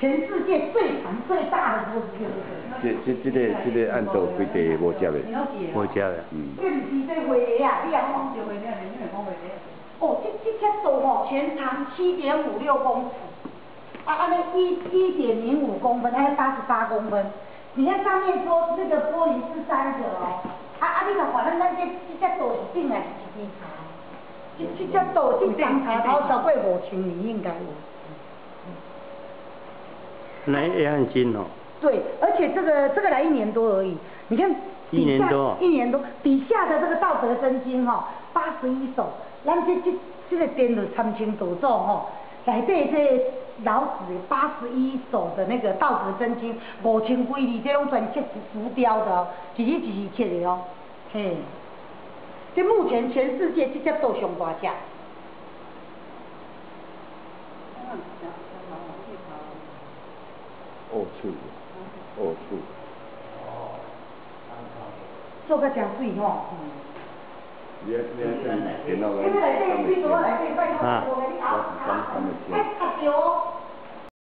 全世界最长最大的玻璃这个这这这个这个按照规地无接的，无接的。嗯。这不是这画的啊，你啊看。哦，这这只岛哦，全长七点五六公尺，啊，安尼一一点零五公分，还有八十八公分。你看上面说这个玻璃是三个哦，啊啊，你看反正咱这这只岛顶来是一支茶，这这只岛这张茶头超过五千年应该有。那也很近哦。对，而且这个这个来一年多而已，你看一年多，一年多，底下的这个《道德真经》哈，八十一首，咱这这这个编的参清读咒哈，来对这老子八十一首的那个《道德真经》，五千几字，这种全切是浮雕的哦，一字一字切的哦，嘿，这目前全世界直接都上大只。哦，处，哦处。做个真水吼。你你电脑因为内底水多，内底拜托我给你熬，哎，太少。